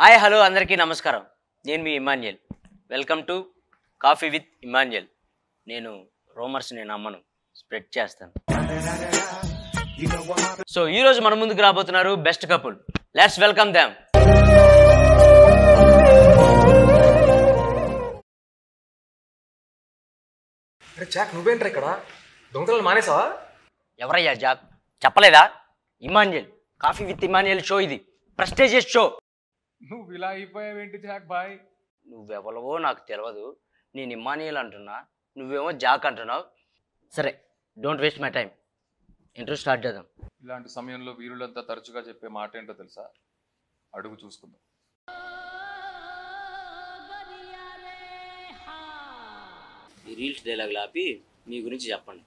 Hi hello అందరికీ నమస్కారం. నేను మీ Emmanuel. Welcome to coffee with Emmanuel. నేను రోమర్స్ నేను నమ్మను. స్ప్రెడ్ చేస్తాను. సో ఈరోజు మన ముందుకు రాబోతున్నారు best couple. Let's welcome them chalk నువ్వేంట్రా ఇక్కడ? దొంగతనాలు మానేసావా? ఎవరయ్యా జాక్? చెప్పలేదా? Emmanuel. Coffee with Emmanuel show ఇది. Prestigious show. నువ్వు ఇలా అయిపోయావేంటి చాక్ బాయ్? నువ్వెవలవో నాకు తెలియదు నేను ఇమానియల్ అంటున్నా. నువ్వేమో జాక్ అంటున్నావు. సరే don't waste my time interview start చేద్దాం. ఇలాంటి సమయంలో వీరులంతా తరచుగా చెప్పే మాట ఏంటో తెలుసా? అడుగు చూసుకుందాం. ఈ రీల్స్ డైలాగ్ ఆపి మీ గురించి చెప్పండి.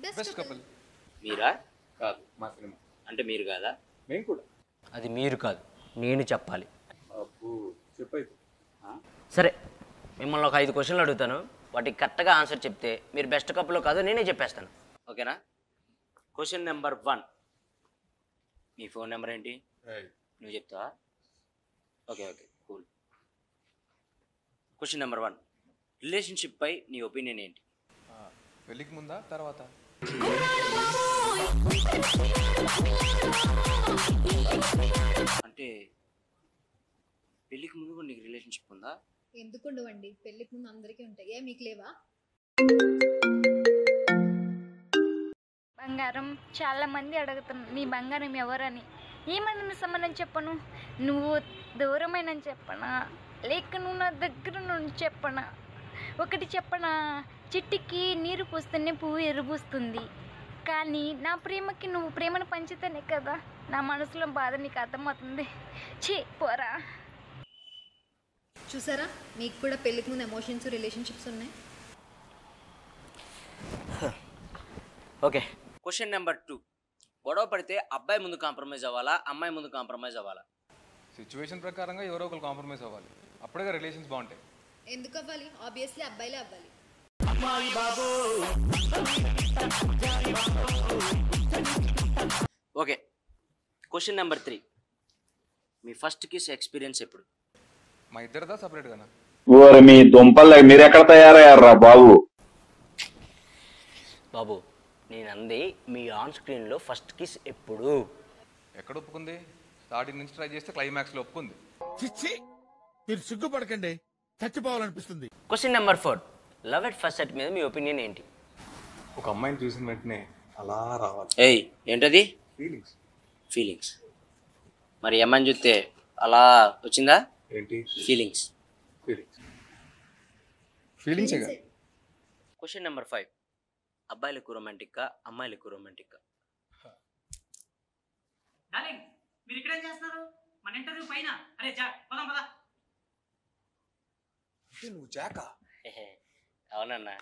బెస్ట్ కపుల్ మీరా? కాదు మా సినిమా. అంటే మీరు కాదా? మేము కూడా. అది మీరు కాదు. నేను చెప్పాలి. సరే మిమ్మల్ని ఒక ఐదు క్వశ్చన్లు అడుగుతాను. వాటికి కరెక్ట్గా ఆన్సర్ చెప్తే మీరు బెస్ట్ కప్లో కాదో నేనే చెప్పేస్తాను. ఓకేనా? Question number one. మీ ఫోన్ నెంబర్ ఏంటి? నువ్వు చెప్తావా? Okay okay cool. Question number one. Relationship పై నీ ఒపీనియన్ ఏంటి? పెళ్ళికి ముందా తర్వాత? పెళ్ళికి ముందు కూడా నీకు రిలేషన్షిప్ ఉందా? ఎందుకు ఉండవండి పెళ్ళికి ముందు అందరికీ ఉంటాయి. ఏ మీకు లేవా? బంగారం చాలా మంది అడుగుతున్నారు నీ బంగారం ఎవరని. ఏమని నీ సంబంధం చెప్పను. నువ్వు దూరమైన చెప్పనా? లేక నువ్వు నా దగ్గర నుండి చెప్పనా? ఒకటి చెప్పనా? చిట్టికి నీరు పూస్తేనే పువ్వు ఎరుబూస్తుంది. కానీ నా ప్రేమకి నువ్వు ప్రేమను పంచితేనే కదా? నా మనసులో బాధ నీకు అర్థమవుతుంది. ఛీ పోరా. చూసారా? మీకు కూడా పెళ్ళికి ముందు ఎమోషన్స్ రిలేషన్షిప్స్ ఉన్నాయి. ఓకే క్వశ్చన్ నెంబర్ టూ గొడవ పడితే అబ్బాయి ముందు కాంప్రమైజ్ అవ్వాలా? అమ్మాయి ముందు కాంప్రమైజ్ అవ్వాలా? సిచ్యువేషన్ ప్రకారంగా ఎవరో ఒకరు కాంప్రమైజ్ అవ్వాలి. అప్పుడే రిలేషన్స్ బాగుంటాయి. ఎందుకు అవ్వాలి? ఆబ్వియస్లీ అబ్బాయిలే అవ్వాలి. ఓకే క్వశ్చన్ నెంబర్ త్రీ మీ ఫస్ట్ కిస్ ఎక్స్పీరియన్స్ ఎప్పుడు? మా ఇద్దరిదా సపరేట్గానా ఓరి మీ దుంపలు మీరెక్కడ తయారయ్యారా బాబు? బాబు నేను అంది మీ ఆన్ స్క్రీన్లో ఫస్ట్ కిస్ ఎప్పుడు. ఎక్కడ ఒప్పుకుంది? స్టార్టింగ్ నుంచి ట్రై చేస్తే క్లైమాక్స్లో ఒప్పుకుంది. చిచ్చి! మీరు సిగ్గుపడకండి. చచ్చిపోవాలనిపిస్తుంది. Question number four love at first sight మీద మీ ఒపీనియన్ ఏంటి? ఒక అమ్మాయిని చూసిన వెంటనే అలా రావాలి. ఏయ్ ఏంటది? ఫీలింగ్స్ ఫీలింగ్స్ మరి అమ్మాయిని చూస్తే అలా వచ్చిందా? ఏంటి? ఫీలింగ్స్ ఫీలింగ్స్ ఫీలింగ్సే కదా. క్వశ్చన్ నెంబర్ ఫైవ్ అబ్బాయిలు ఎక్కువ రొమాంటిక్గా అమ్మాయిలు ఎక్కువ రొమాంటిక్గా డార్లింగ్ మీరు ఇక్కడేం చేస్తున్నారు? మన ఇంటర్వ్యూ పైన. అరే జా పదాం పదా. నువ్వు జాకా? అవునన్నా.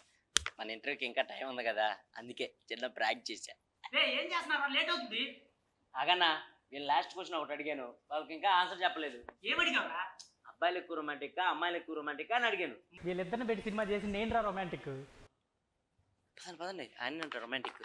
మన ఇంటర్వ్యూకి ఇంకా టైం ఉంది కదా. అందుకే చిన్న ప్రాక్టీస్ చేశా. రే ఏం చేస్తున్నారు? లేట్ అవుతుంది. ఆగన్నా నేను లాస్ట్ క్వశ్చన్ ఒకటి అడిగాను. వాళ్ళకి ఇంకా ఆన్సర్ చెప్పలేదు. ఏమడిగావరా అబ్బాయిలు ఎక్కువ రొమాంటిక్గా అమ్మాయిలు ఎక్కువ రొమాంటిక్గా అని అడిగాను. వీళ్ళిద్దరిని పెట్టి సినిమా చేసి నేను రా రొమాంటిక్ పదండి పదండి. ఆయన రొమాంటిక్